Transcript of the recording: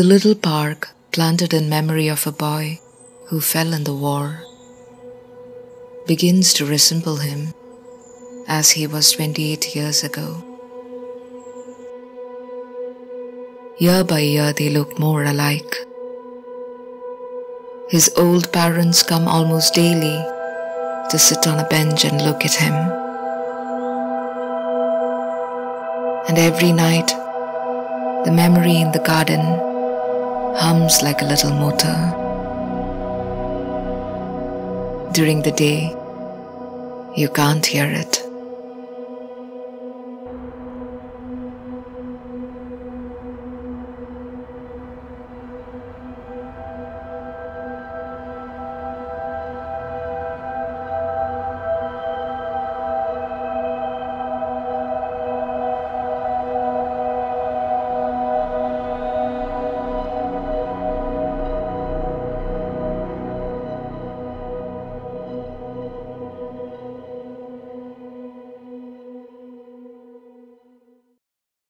The little park planted in memory of a boy who fell in the war begins to resemble him as he was 28 years ago. Year by year, they look more alike. His old parents come almost daily to sit on a bench and look at him. And every night, the memory in the garden hums like a little motor. During the day, you can't hear it.